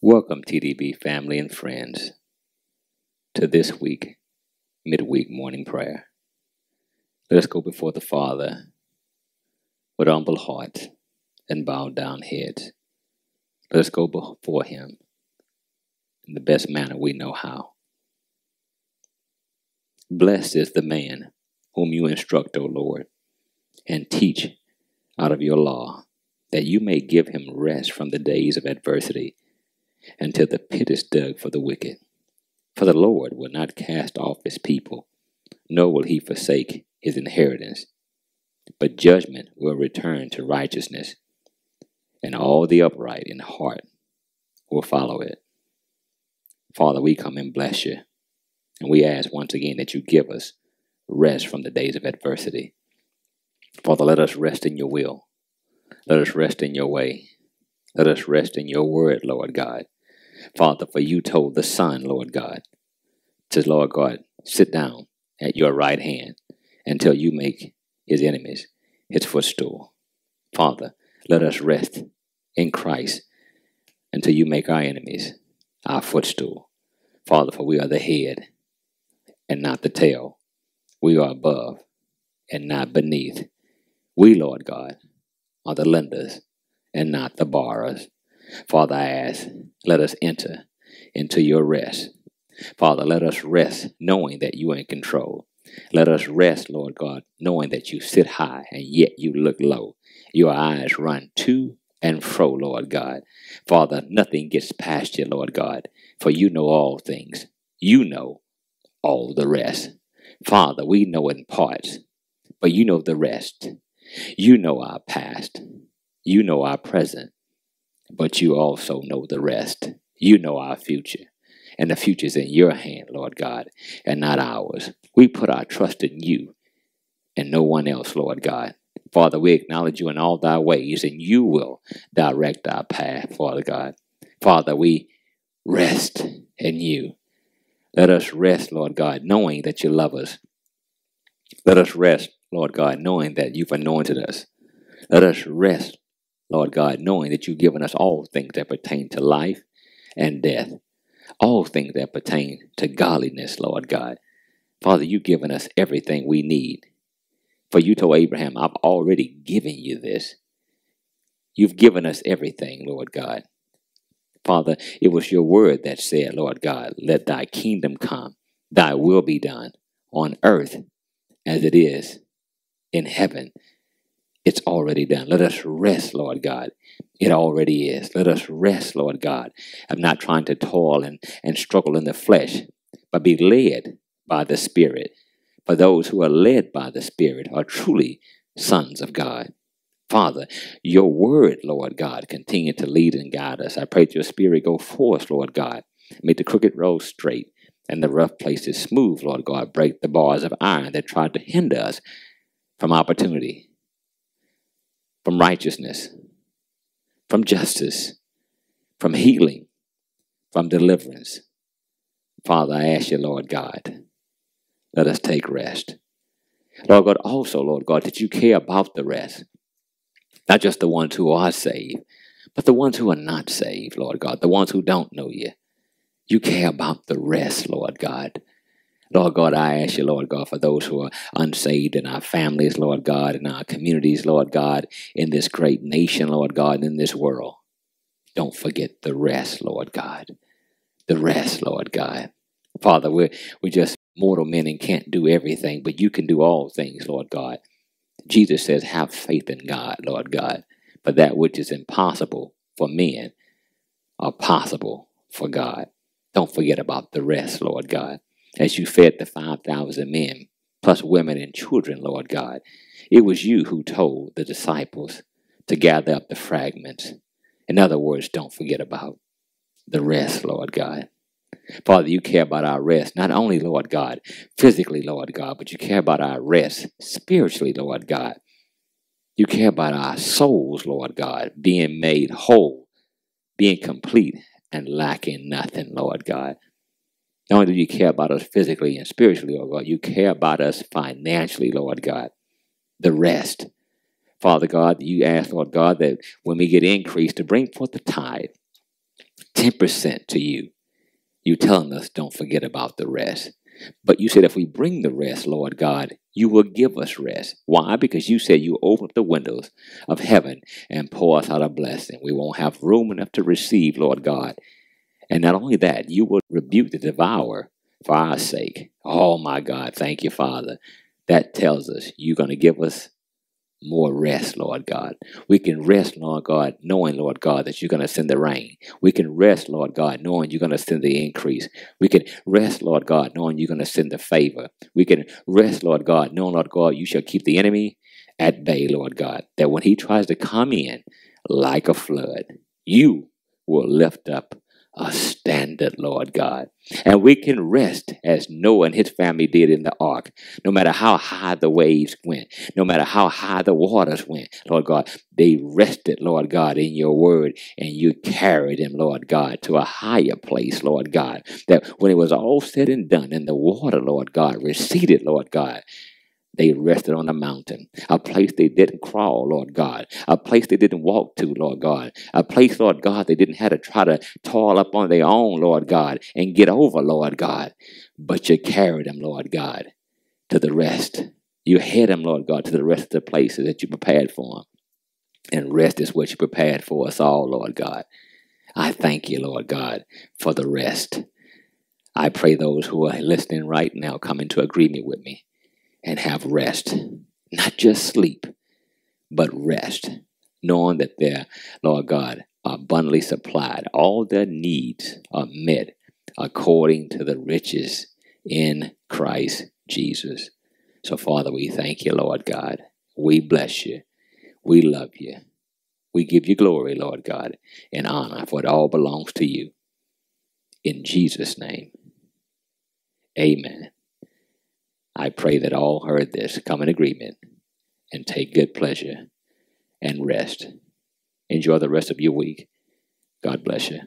Welcome, TDB family and friends, to this week, midweek morning prayer. Let us go before the Father with humble heart and bowed down head. Let us go before Him in the best manner we know how. Blessed is the man whom you instruct, O Lord, and teach out of your law, that you may give him rest from the days of adversity until the pit is dug for the wicked. For the Lord will not cast off his people, nor will he forsake his inheritance. But judgment will return to righteousness, and all the upright in heart will follow it. Father, we come and bless you, and we ask once again that you give us rest from the days of adversity. Father, let us rest in your will. Let us rest in your way. Let us rest in your word, Lord God. Father, for you told the Son, Lord God, to, Lord God, sit down at your right hand until you make his enemies his footstool. Father, let us rest in Christ until you make our enemies our footstool. Father, for we are the head and not the tail. We are above and not beneath. We, Lord God, are the lenders and not the borrowers. Father, I ask, let us enter into your rest. Father, let us rest knowing that you are in control. Let us rest, Lord God, knowing that you sit high and yet you look low. Your eyes run to and fro, Lord God. Father, nothing gets past you, Lord God, for you know all things. You know all the rest. Father, we know in parts, but you know the rest. You know our past. You know our present but you also know the rest. You know our future. And the future's in your hand, Lord God, and not ours. We put our trust in you and no one else, Lord God. Father, we acknowledge you in all thy ways, and you will direct our path, Father God. Father, we rest in you. Let us rest, Lord God, knowing that you love us. Let us rest, Lord God, knowing that you've anointed us. Let us rest, Lord God, knowing that you've given us all things that pertain to life and death, all things that pertain to godliness, Lord God. Father, you've given us everything we need. For you told Abraham, I've already given you this. You've given us everything, Lord God. Father, it was your word that said, Lord God, let thy kingdom come, thy will be done on earth as it is in heaven. It's already done. Let us rest, Lord God. It already is. Let us rest, Lord God. I'm not trying to toil and, and struggle in the flesh, but be led by the Spirit. For those who are led by the Spirit are truly sons of God. Father, your word, Lord God, continue to lead and guide us. I pray that your spirit go forth, Lord God. Make the crooked road straight and the rough places smooth, Lord God. Break the bars of iron that tried to hinder us from opportunity righteousness, from justice, from healing, from deliverance. Father, I ask you, Lord God, let us take rest. Lord God, also, Lord God, that you care about the rest. Not just the ones who are saved, but the ones who are not saved, Lord God, the ones who don't know you. You care about the rest, Lord God. Lord God, I ask you, Lord God, for those who are unsaved in our families, Lord God, in our communities, Lord God, in this great nation, Lord God, in this world. Don't forget the rest, Lord God. The rest, Lord God. Father, we're, we're just mortal men and can't do everything, but you can do all things, Lord God. Jesus says, have faith in God, Lord God. For that which is impossible for men are possible for God. Don't forget about the rest, Lord God as you fed the 5,000 men, plus women and children, Lord God. It was you who told the disciples to gather up the fragments. In other words, don't forget about the rest, Lord God. Father, you care about our rest, not only, Lord God, physically, Lord God, but you care about our rest spiritually, Lord God. You care about our souls, Lord God, being made whole, being complete, and lacking nothing, Lord God. Not only do you care about us physically and spiritually, Lord God, you care about us financially, Lord God. The rest. Father God, you ask, Lord God, that when we get increased to bring forth the tithe, 10% to you. You telling us don't forget about the rest. But you said if we bring the rest, Lord God, you will give us rest. Why? Because you said you open up the windows of heaven and pour us out a blessing. We won't have room enough to receive, Lord God. And not only that, you will rebuke the devourer for our sake. Oh my God, thank you, Father. That tells us you're going to give us more rest, Lord God. We can rest, Lord God, knowing, Lord God, that you're going to send the rain. We can rest, Lord God, knowing you're going to send the increase. We can rest, Lord God, knowing you're going to send the favor. We can rest, Lord God, knowing, Lord God, you shall keep the enemy at bay, Lord God, that when he tries to come in like a flood, you will lift up a standard, Lord God. And we can rest as Noah and his family did in the ark. No matter how high the waves went, no matter how high the waters went, Lord God, they rested, Lord God, in your word, and you carried them, Lord God, to a higher place, Lord God. That when it was all said and done, and the water, Lord God, receded, Lord God, they rested on a mountain, a place they didn't crawl, Lord God, a place they didn't walk to, Lord God, a place, Lord God, they didn't have to try to toil up on their own, Lord God, and get over, Lord God. But you carried them, Lord God, to the rest. You head them, Lord God, to the rest of the places that you prepared for them. And rest is what you prepared for us all, Lord God. I thank you, Lord God, for the rest. I pray those who are listening right now come into agreement with me and have rest. Not just sleep, but rest, knowing that they're, Lord God, abundantly supplied. All their needs are met according to the riches in Christ Jesus. So, Father, we thank you, Lord God. We bless you. We love you. We give you glory, Lord God, and honor, for it all belongs to you. In Jesus' name, amen. I pray that all heard this come in agreement and take good pleasure and rest. Enjoy the rest of your week. God bless you.